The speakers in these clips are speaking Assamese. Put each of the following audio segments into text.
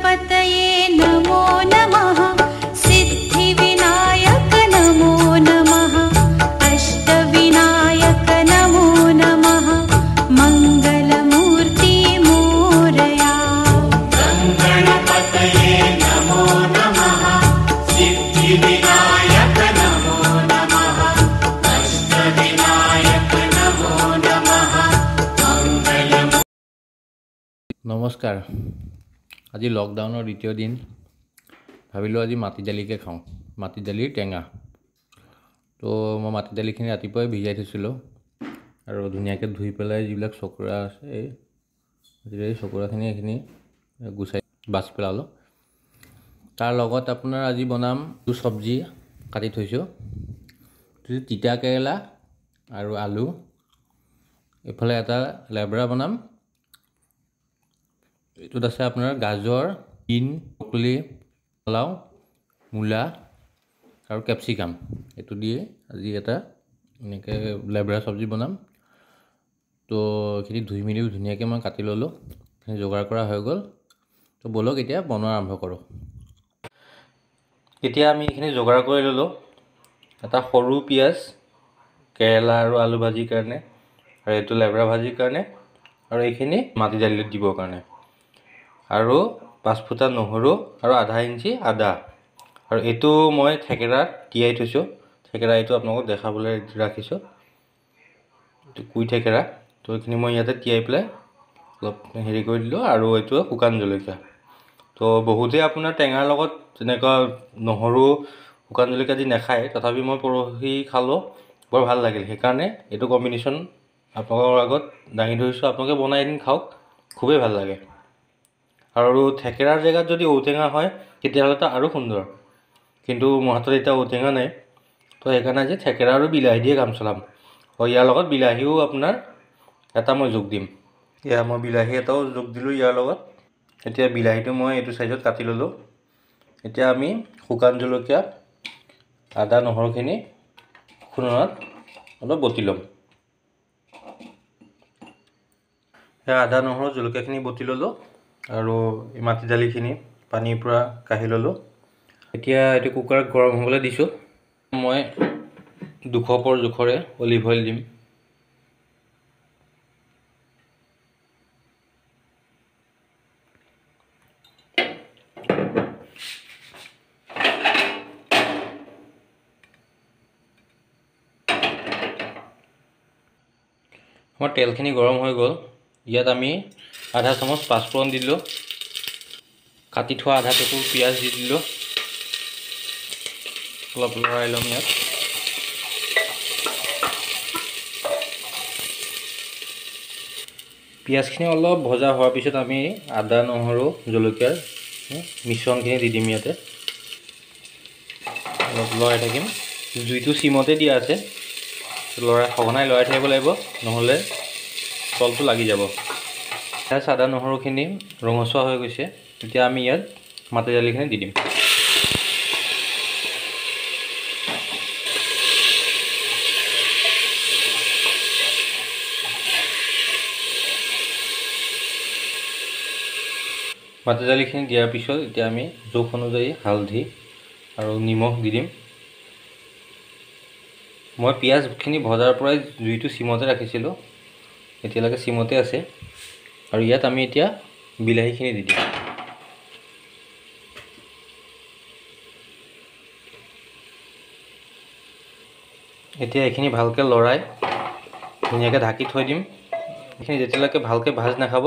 गणपतये नमो नमः। सिद्धिविनायक नमो नमः। अष्टविनायक नमो नमः। मङ्गलमूर्ति मोरया। गणपतये नमो नमः। सिद्धिविनायक नमो नमः। अष्टविनायक नमो नमः। मूरया नमस्कार। আজি লকডাউনৰ দ্বিতীয় দিন। ভাবিলোঁ আজি মাটি দালিকে খাওঁ মাটি দালিৰ টেঙা। তো মই মাটি দালিখিনি ৰাতিপুৱাই ভিজাই থৈছিলোঁ আৰু ধুনীয়াকৈ ধুই পেলাই যিবিলাক চকুৰা আছে এই চকুৰাখিনি এইখিনি গুচাই বাছি পেলালোঁ। তাৰ লগত আপোনাৰ আজি বনাম দুটা চব্জি কাটি থৈছোঁ। তিতা কেৰেলা আৰু আলু। এইফালে এটা লেবৰা বনাম। এইটোত আছে আপোনাৰ গাজৰ বিন ব্ৰকলি লাও মূলা আৰু কেপচিকাম এইটো দিয়ে আজি এটা এনেকৈ লেবৰা চব্জি বনাম। তো এইখিনি ধুই মেলি ধুনীয়াকৈ মই কাটি ল'লোঁ। এইখিনি যোগাৰ কৰা হৈ গ'ল। তো ব'লক এতিয়া বনোৱা আৰম্ভ কৰোঁ। এতিয়া আমি এইখিনি যোগাৰ কৰি ল'লোঁ। এটা সৰু পিঁয়াজ কেৰেলা আৰু আলু ভাজিৰ কাৰণে আৰু এইটো লেবৰা ভাজিৰ কাৰণে আৰু এইখিনি মাটি দালিত দিবৰ কাৰণে। আৰু পাঁচফুটা নহৰু আৰু আধা ইঞ্চি আদা। আৰু এইটো মই থেকেৰাত তিয়াই থৈছোঁ। থেকেৰা এইটো আপোনালোকক দেখাবলৈ ৰাখিছোঁ। কুই থেকেৰা। তো এইখিনি মই ইয়াতে তিয়াই পেলাই অলপ হেৰি কৰি দিলোঁ আৰু এইটো শুকান জলকীয়া। তো বহুতেই আপোনাৰ টেঙাৰ লগত যেনেকুৱা নহৰু শুকান জলকীয়া দি নাখায় তথাপি মই পৰহি খালোঁ। বৰ ভাল লাগিল। সেইকাৰণে এইটো কম্বিনেশ্যন আপোনালোকৰ আগত দাঙি ধৰিছোঁ। আপোনালোকে বনাই এদিন খাওক। খুবেই ভাল লাগে। আৰু থেকেৰাৰ জেগাত যদি ঔটেঙা হয় তেতিয়াহ'লেতো আৰু সুন্দৰ। কিন্তু মোৰ হাতত এতিয়া ঔটেঙা নাই। তো সেইকাৰণে আজি থেকেৰা আৰু বিলাহী দিয়ে কাম চলাম। আৰু ইয়াৰ লগত বিলাহীও আপোনাৰ এটা মই যোগ দিম। এয়া মই বিলাহী এটাও যোগ দিলোঁ ইয়াৰ লগত। এতিয়া বিলাহীটো মই এইটো চাইজত কাটি ল'লোঁ। এতিয়া আমি শুকান জলকীয়া আদা নহৰুখিনি খুন্দনাত অলপ বটি ল'ম। সেয়া আদা নহৰু জলকীয়াখিনি বটি ল'লোঁ। আৰু মাটি দালিখিনি পানীৰ পৰা কাঢ়ি ল'লোঁ। এতিয়া এইটো কুকাৰত গৰম হ'বলৈ দিছোঁ। মই দুশ পৰ জোখৰে অলিভ অইল দিম। আমাৰ তেলখিনি গৰম হৈ গ'ল। ইয়াত আমি আধা চামুচ পাঁচফোৰণ দিলোঁ। কাটি থোৱা আধা টুকুৰ পিঁয়াজ দি দিলোঁ। অলপ লৰাই ল'ম ইয়াত। পিঁয়াজখিনি অলপ ভজা হোৱাৰ পিছত আমি আদা নহৰু জলকীয়াৰ মিশ্ৰণখিনি দি দিম ইয়াতে। অলপ লৰাই থাকিম। জুইটো চিমতে দিয়া আছে। লৰাই সঘনাই লৰাই থাকিব লাগিব নহ'লে তলটো লাগি যাব। পিঁয়াজ আদা নহৰুখিনি ৰঙচুৱা হৈ গৈছে এতিয়া আমি ইয়াত মাটি দালিখিনি দি দিম। মাটি দালিখিনি দিয়াৰ পিছত এতিয়া আমি জোখ অনুযায়ী হালধি আৰু নিমখ দি দিম। মই পিঁয়াজখিনি ভজাৰ পৰাই জুইটো চিমতে ৰাখিছিলোঁ এতিয়ালৈকে চিমতে আছে। আৰু ইয়াত আমি এতিয়া বিলাহীখিনি দি দিম। এতিয়া এইখিনি ভালকৈ লৰাই ধুনীয়াকৈ ঢাকি থৈ দিম। এইখিনি যেতিয়ালৈকে ভালকৈ ভাজ নাখাব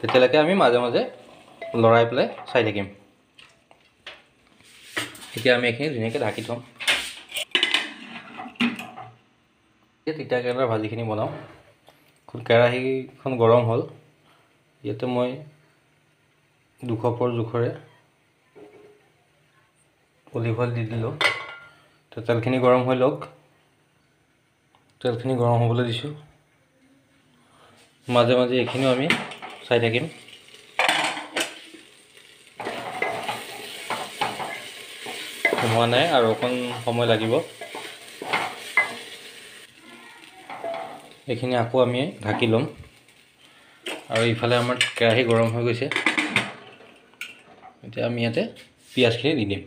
তেতিয়ালৈকে আমি মাজে মাজে লৰাই পেলাই চাই থাকিম। এতিয়া আমি এইখিনি ধুনীয়াকৈ ঢাকি থ'ম। এতিয়া তিতা কেৰেলাৰ ভাজিখিনি বনাওঁ। কেৰাহীখন গৰম হ'ল। ইয়াতে মই দুশ পৰ জোখৰে অলিভ অইল দি দিলোঁ। তেলখিনি গৰম হৈ লওক। তেলখিনি গৰম হ'বলৈ দিছোঁ। মাজে মাজে এইখিনিও আমি চাই থাকিম। হোৱা নাই আৰু অকণ সময় লাগিব। এইখিনি আকৌ আমি ঢাকি ল'ম। আৰু ইফালে আমাৰ কেৰাহী গৰম হৈ গৈছে। এতিয়া আমি ইয়াতে পিঁয়াজখিনি দি দিম।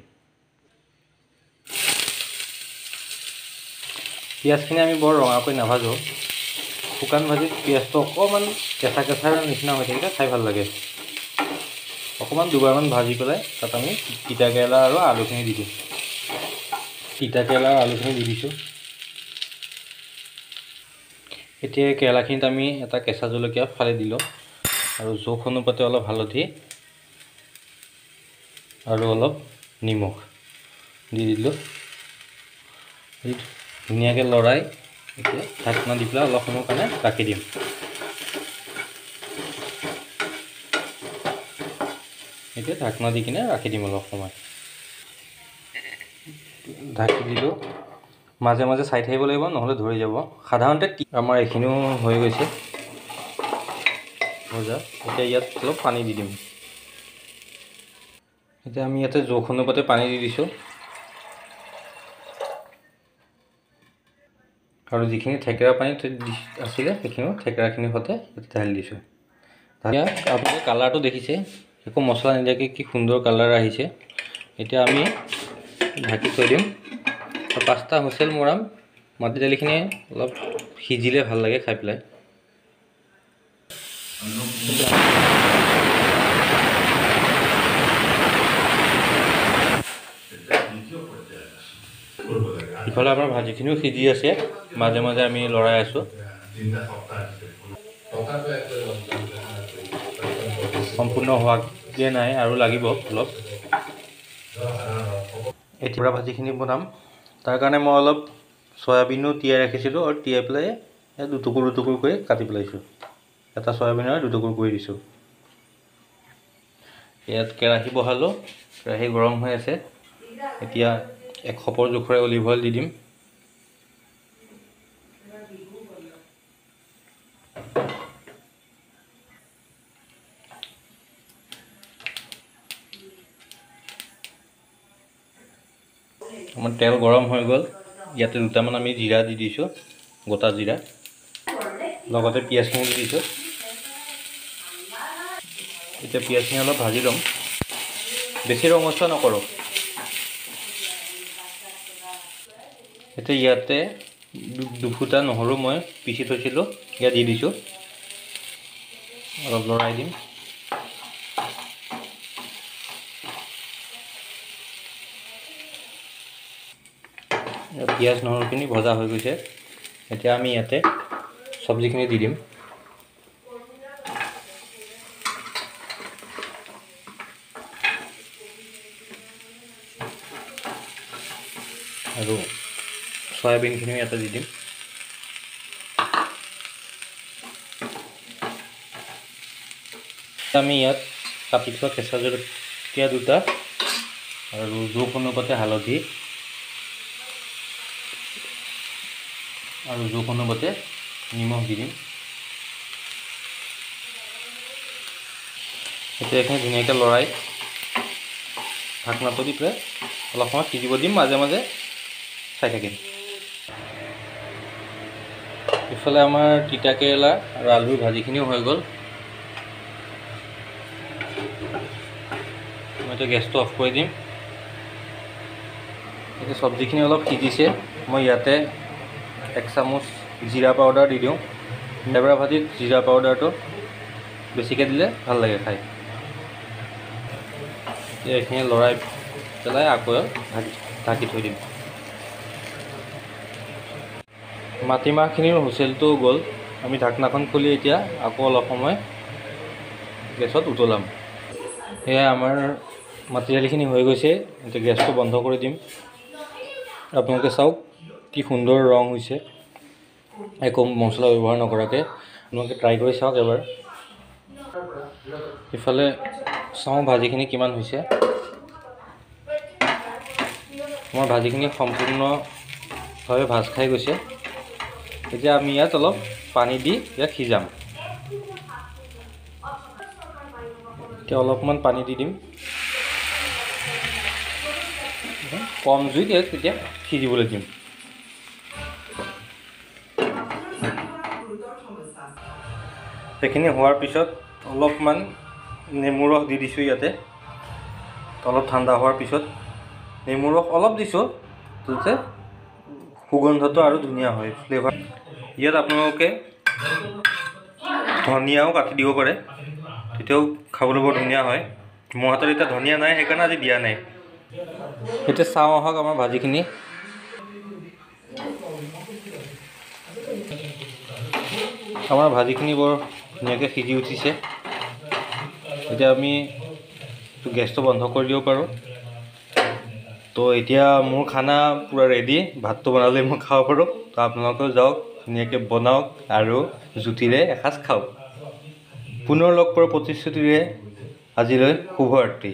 পিঁয়াজখিনি আমি বৰ ৰঙাকৈ নাভাজোঁ। শুকান ভাজিত পিঁয়াজটো অকণমান কেঁচা কেঁচাৰ নিচিনা হৈ থাকিলে খাই ভাল লাগে। অকণমান দুবাৰমান ভাজি পেলাই তাত আমি তিতা কেৰেলা আৰু আলুখিনি দি দিম। তিতা কেৰেলা আৰু আলুখিনি দি দিছোঁ। এতিয়া কেৰেলাখিনিত আমি এটা কেঁচা জলকীয়া ফালি দিলোঁ আৰু জোখ অনুপাতে অলপ হালধি আৰু অলপ নিমখ দি দিলোঁ। ধুনীয়াকৈ লৰাই এতিয়া ঢাকনা দি পেলাই অলপ সময়ৰ কাৰণে ৰাখি দিম। এতিয়া ঢাকনা দি কিনে ৰাখি দিম অলপ সময়। ঢাকি দিলোঁ। মাজে মাজে চাই থাকিব লাগিব নহ'লে ধৰি যাব। সাধাৰণতে আমাৰ এইখিনিও হৈ গৈছে। ভজা এতিয়া ইয়াত অলপ পানী দি দিম। এতিয়া আমি ইয়াতে জোখ অনুপাতে পানী দি দিছোঁ। আৰু যিখিনি থেকেৰা পানী আছিলে সেইখিনিও থেকেৰাখিনিৰ সৈতে ঢালি দিছোঁ। এতিয়া আপোনালোকে কালাৰটো দেখিছে। একো মছলা নিদিয়াকৈ কি সুন্দৰ কালাৰ আহিছে। এতিয়া আমি ঢাকি থৈ দিম। পাঁচটা হুইচেল মৰাম মাটি দালিখিনি অলপ সিজিলে ভাল লাগে খাই পেলাই। ইফালে আমাৰ ভাজিখিনিও সিজি আছে। মাজে মাজে আমি লৰাই আছোঁ। সম্পূৰ্ণ হোৱাগৈ নাই আৰু লাগিব অলপ। এতিয়া ভাজিখিনি বনাম। তাৰ কাৰণে মই অলপ চয়াবিনো তিয়াই ৰাখিছিলোঁ আৰু তিয়াই পেলাই দুটুকুৰ দুটুকুৰ কৰি কাটি পেলাইছোঁ। এটা চয়াবিনৰ দুটুকুৰ কৰি দিছোঁ। ইয়াত কেৰাহী বহালোঁ। কেৰাহী গৰম হৈ আছে। এতিয়া এক খপৰ জোখৰে অলিভ অইল দি দিম। আমাৰ তেল গৰম হৈ গ'ল। ইয়াতে দুটামান আমি জিৰা দি দিছোঁ গোটা জিৰা। লগতে পিঁয়াজখিনি দি দিছোঁ। এতিয়া পিঁয়াজখিনি অলপ ভাজি ল'ম। বেছি ৰঙচুৱা নকৰোঁ। এতিয়া ইয়াতে দুফুটা নহৰু মই পিচি থৈছিলোঁ ইয়াত দি দিছোঁ। অলপ লৰাই দিম। পিঁয়াজ নহৰুখিনি ভজা হৈ গৈছে। এতিয়া আমি ইয়াতে চব্জিখিনি দি দিম। আৰু চয়াবিনখিনিও ইয়াতে দি দিম। আমি ইয়াত কাটি থোৱা কেঁচা জলকীয়া দুটা আৰু জোখ অনুপাতে হালধি। আৰু জোখ অনুপাতে নিমখ দি দিম। এতিয়া এইখিনি ধুনীয়াকৈ লৰাই ঢাকনাটো দি পেলাই অলপ সময় সিজিব দিম মাজে মাজে চাই থাকিম। ইফালে আমাৰ তিতা কেৰেলা আৰু আলুৰ ভাজিখিনিও হৈ গ'ল। মই এতিয়া গেছটো অফ কৰি দিম। এতিয়া চব্জিখিনি অলপ সিজিছে। মই ইয়াতে এক চামুচ জিৰা পাউডাৰ দি দিওঁ। লেবৰা ভাজিত জিৰা পাউডাৰটো বেছিকৈ দিলে ভাল লাগে খাই। এতিয়া এইখিনি লৰাই পেলাই আকৌ ঢাকি ঢাকি থৈ দিম। মাটিমাহখিনিৰ হুচেলটো গ'ল। আমি ঢাকনাখন খুলি এতিয়া আকৌ অলপ সময় গেছত উতলাম। সেয়া আমাৰ মাটি দালিখিনি হৈ গৈছে। এতিয়া গেছটো বন্ধ কৰি দিম। আপোনালোকে চাওক। কি সুন্দৰ ৰং হৈছে একো মছলা ব্যৱহাৰ নকৰাকৈ। আপোনালোকে ট্ৰাই কৰি চাওক এবাৰ। ইফালে চাওঁ ভাজিখিনি কিমান হৈছে। আমাৰ ভাজিখিনি সম্পূৰ্ণভাৱে ভাজ খাই গৈছে। এতিয়া আমি ইয়াত অলপ পানী দি ইয়াক সিজাম। এতিয়া অলপমান পানী দি দিম। কম জুইত ইয়াক তেতিয়া সিজিবলৈ দিম। সেইখিনি হোৱাৰ পিছত অলপমান নেমু ৰস দি দিছোঁ ইয়াতে। অলপ ঠাণ্ডা হোৱাৰ পিছত নেমু ৰস অলপ দিছোঁ যাতে সুগন্ধটো আৰু ধুনীয়া হয় ফ্লেভাৰ ইয়াত আপোনালোকে ধনিয়াও কাটি দিব পাৰে তেতিয়াও খাবলৈ বৰ ধুনীয়া হয়। মোৰ হাতত এতিয়া ধনিয়া নাই সেইকাৰণে আজি দিয়া নাই। এতিয়া চাওঁ আহক আমাৰ ভাজিখিনি। আমাৰ ভাজিখিনি বৰ ধুনীয়াকৈ সিজি উঠিছে। এতিয়া আমি গেছটো বন্ধ কৰি দিব পাৰোঁ। তো এতিয়া মোৰ খানা পূৰা ৰেডি ভাতটো বনালে মই খাব পাৰোঁ। তো আপোনালোকেও যাওক ধুনীয়াকৈ বনাওক আৰু জুতিৰে এসাঁজ খাওক। পুনৰ লগ পোৱাৰ প্ৰতিশ্ৰুতিৰে। আজিলৈ শুভৰাত্ৰি।